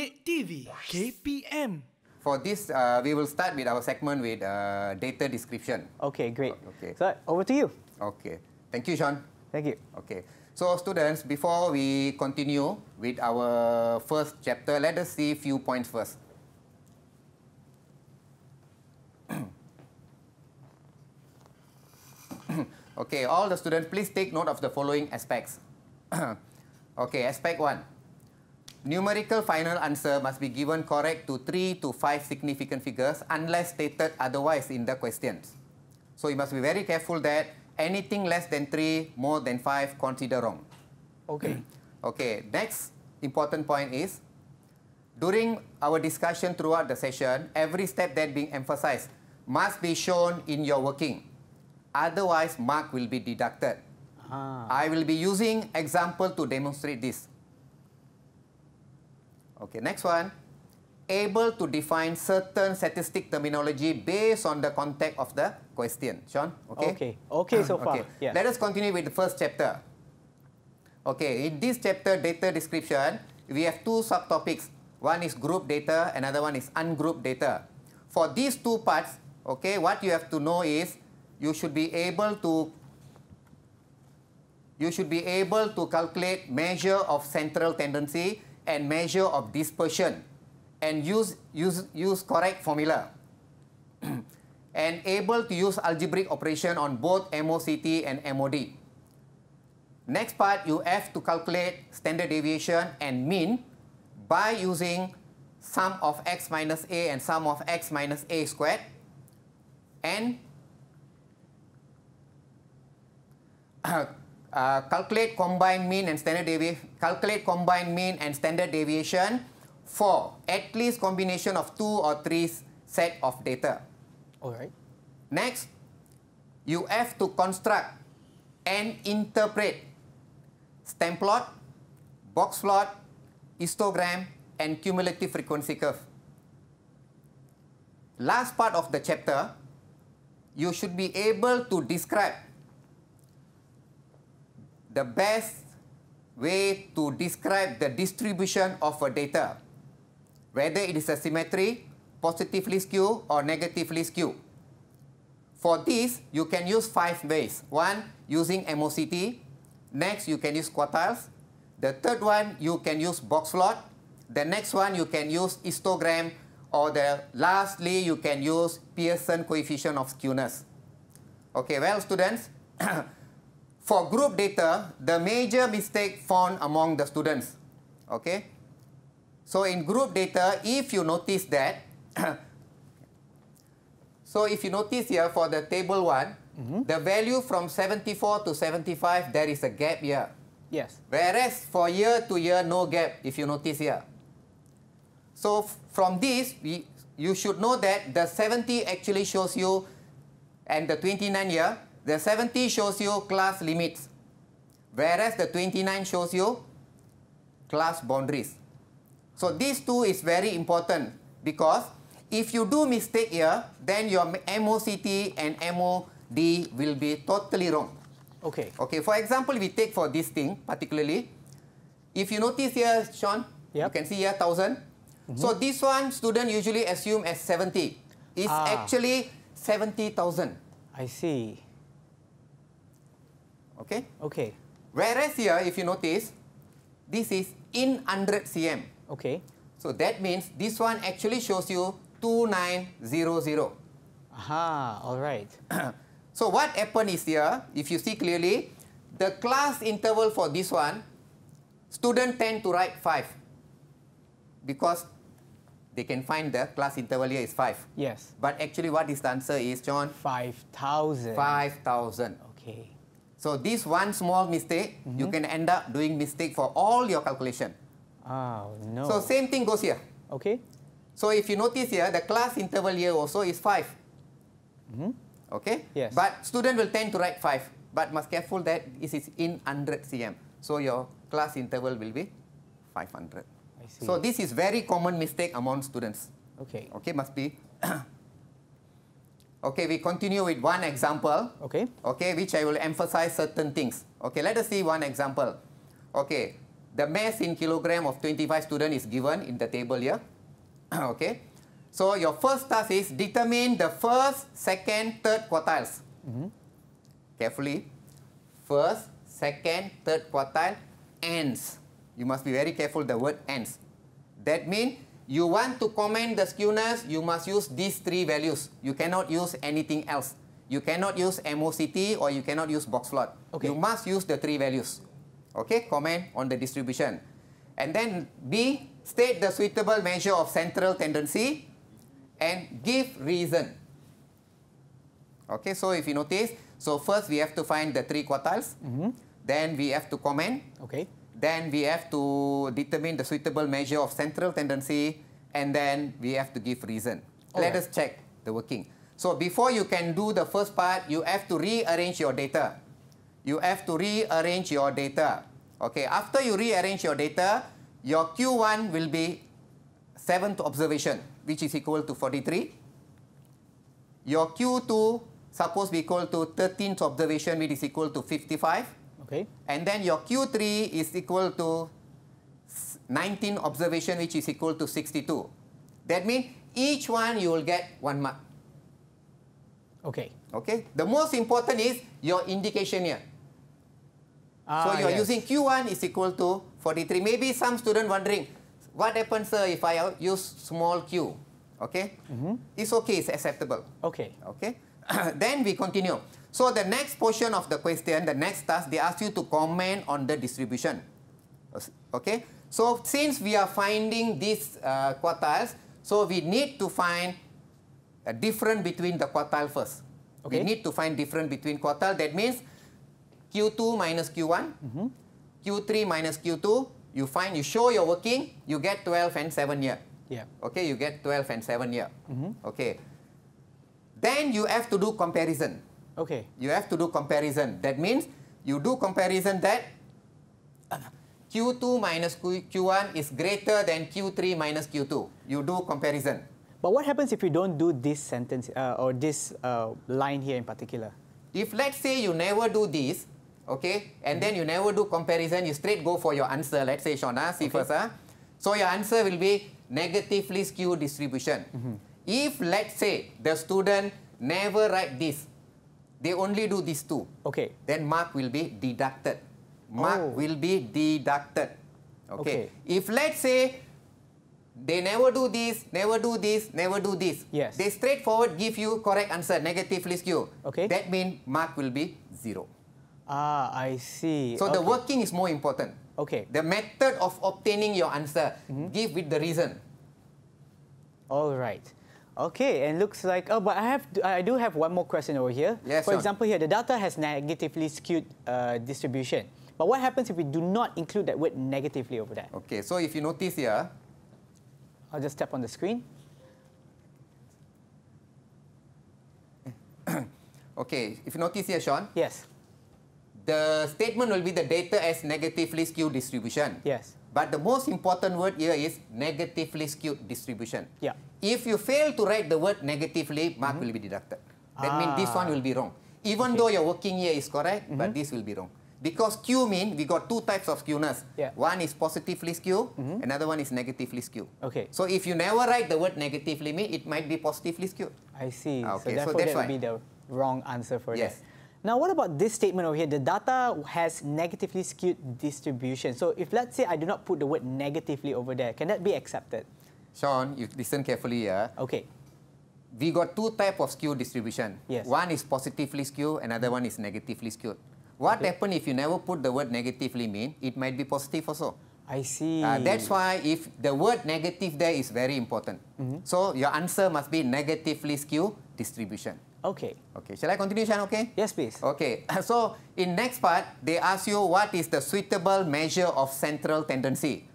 Didik TV KPM. For this, uh, we will start with our segment with uh, data description. Okay, great. Okay. So over to you. Okay. Thank you, Sean. Thank you. Okay. So, students, before we continue with our first chapter, let us see few points first. okay, all the students, please take note of the following aspects. okay, aspect one. Numerical final answer must be given correct to 3 to 5 significant figures unless stated otherwise in the questions. So you must be very careful that anything less than 3, more than 5, consider wrong. Okay. Okay, next important point is, during our discussion throughout the session, every step that being emphasized must be shown in your working. Otherwise, mark will be deducted. Ah. I will be using example to demonstrate this. Okay, next one. Able to define certain statistic terminology based on the context of the question. Sean, okay? Okay. Okay so far. Okay. Yeah. Let us continue with the first chapter. Okay, in this chapter, data description, we have two subtopics. One is group data, another one is ungrouped data. For these two parts, okay, what you have to know is you should be able to you should be able to calculate measure of central tendency and measure of dispersion and use use use correct formula and able to use algebraic operation on both MOCT and MOD. Next part, you have to calculate standard deviation and mean by using sum of x minus a and sum of x minus a squared and uh, calculate combined mean and standard deviation calculate combined mean and standard deviation for at least combination of two or three set of data. All right. Next, you have to construct and interpret stem plot, box plot, histogram, and cumulative frequency curve. Last part of the chapter, you should be able to describe the best way to describe the distribution of a data, whether it is a symmetry, positively skewed or negatively skewed. For this, you can use five ways. One, using MOCT. Next, you can use quartiles. The third one, you can use box plot. The next one, you can use histogram. Or the lastly, you can use Pearson coefficient of skewness. Okay, well, students, for group data, the major mistake found among the students. Okay, so in group data, if you notice that So if you notice here for the table one, mm -hmm. the value from 74 to 75, there is a gap here. Yes. Whereas for year to year, no gap, if you notice here. So from this, we, you should know that the 70 actually shows you, and the 29 year, the 70 shows you class limits. Whereas the 29 shows you class boundaries. So these two is very important because if you do mistake here, then your MOCT and MOD will be totally wrong. Okay. Okay, for example, we take for this thing particularly, if you notice here, Sean, yep. you can see here 1000. Mm -hmm. So this one, student usually assume as 70. It's ah. actually 70,000. I see. Okay? Okay. Whereas here, if you notice, this is in 100 cm. Okay. So that means this one actually shows you 2900. Aha, all right. so what happened is here, if you see clearly, the class interval for this one, student tend to write 5 because they can find the class interval here is 5. Yes. But actually what is the answer is, John? 5,000. 5,000. Okay. So this one small mistake, mm -hmm. you can end up doing mistake for all your calculation. Oh, no. So same thing goes here. Okay. So if you notice here, the class interval here also is 5. Mm -hmm. Okay? Yes. But student will tend to write 5. But must careful that this is in 100 cm. So your class interval will be 500. I see. So this is very common mistake among students. Okay. Okay, must be. okay, we continue with one example. Okay. Okay, which I will emphasize certain things. Okay, let us see one example. Okay, the mass in kilogram of 25 student is given in the table here. okay. So your first task is determine the first, second, third quartiles. Carefully. First, second, third quartile, ends. You must be very careful the word ends. That means you want to comment the skewness, you must use these three values. You cannot use anything else. You cannot use MOCT or you cannot use box plot. Okay. You must use the three values. Okay, comment on the distribution. And then B, state the suitable measure of central tendency and give reason. Okay, so if you notice, so first we have to find the three quartiles, mm-hmm. then we have to comment, Okay. Then we have to determine the suitable measure of central tendency, and then we have to give reason. Let Alright. us check the working. So before you can do the first part, you have to rearrange your data. You have to rearrange your data. Okay, after you rearrange your data, your Q1 will be 7th observation, which is equal to 43. Your Q2 supposed to be equal to 13th observation, which is equal to 55. Okay. And then your Q3 is equal to 19 observation, which is equal to 62. That means each one you will get one mark. Okay. Okay. The most important is your indication here. Ah, so you are yes. using Q1 is equal to 43. Maybe some student wondering, what happens sir if I use small q? Okay. It's okay. It's acceptable. Okay. Okay. then we continue. So the next portion of the question, the next task, they ask you to comment on the distribution. Okay. So since we are finding these uh, quartiles, so we need to find a difference between the quartile first. Okay. We need to find difference between quartile. That means Q2 minus Q1, Q3 minus Q2. You find, you show your working, you get 12 and 7 here. Yeah. Okay, you get 12 and 7 here. Okay. Then you have to do comparison. Okay. You have to do comparison. That means you do comparison that Q2 minus Q- Q1 is greater than Q3 minus Q2. You do comparison. But what happens if you don't do this sentence uh, or this uh, line here in particular? If let's say you never do this, okay, and then you never do comparison, you straight go for your answer. Let's say, Shona, see Okay. first. ah. So your answer will be negatively skewed distribution. If let's say the student never write this, they only do these two, Okay. then mark will be deducted. Mark Oh. will be deducted. Okay. Okay. If let's say they never do this, never do this, never do this. Yes. They straightforward give you correct answer, negatively skew. Okay. That means mark will be zero. Ah, I see. So the working is more important. Okay. The method of obtaining your answer, Mm-hmm. give with the reason. All right. Okay, and looks like oh, but I have I do have one more question over here. Yes, For sir. example, here the data has negatively skewed uh, distribution. But what happens if we do not include that word negatively over there? Okay, so if you notice here, I'll just tap on the screen. okay, if you notice here, Sean, Yes. the statement will be the data as negatively skewed distribution. Yes. But the most important word here is negatively skewed distribution. Yeah. If you fail to write the word negatively, mark will be deducted. That means this one Ah. will be wrong. Even though your working here is correct, but this will be wrong. Because Q mean we got two types of skewness. Yeah. One is positively skew, another one is negatively skew. Okay. So if you never write the word negatively it might be positively skewed. I see. Ah, okay, So so therefore, that's that would be the wrong answer for Yes. that. Now, what about this statement over here? The data has negatively skewed distribution. So if let's say I do not put the word negatively over there, can that be accepted? Sean, you listen carefully here. Okay. We got two type of skew distribution. Yes. One is positively skewed, another one is negatively skewed. What Okay. happen if you never put the word negatively mean? It might be positive also. I see. Uh, that's why if the word negative there is very important. Mm-hmm. So your answer must be negatively skewed distribution. Okay. Okay, shall I continue, Shan? Okay. Yes, please. Okay, so in next part, they ask you what is the suitable measure of central tendency.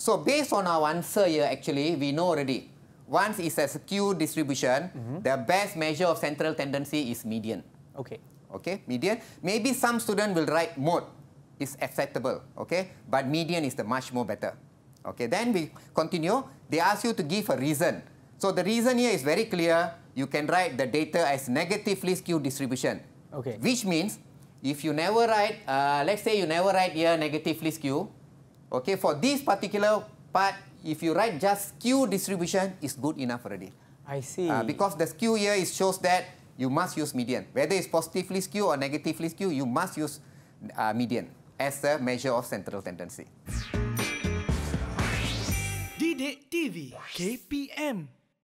So based on our answer here, actually, we know already. Once it's a skew distribution, the best measure of central tendency is median. Okay. Okay, median. Maybe some student will write mode It's acceptable. Okay, but median is the much more better. Okay, then we continue. They ask you to give a reason. So the reason here is very clear. You can write the data as negatively skewed distribution. Okay. Which means if you never write, uh, let's say you never write here negatively skew, Okay, for this particular part, if you write just skew distribution, is good enough already. I see. Uh, because the skew here is shows that you must use median. Whether it's positively skew or negatively skew, you must use uh, median as a measure of central tendency. Didik TV KPM